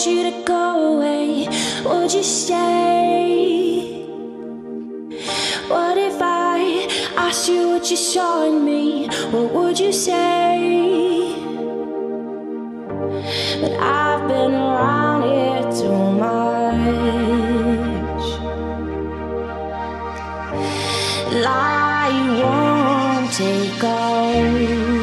want you to go away, would you stay? What if I asked you what you saw in me? What would you say? But I've been around here too much. Lie won't take off.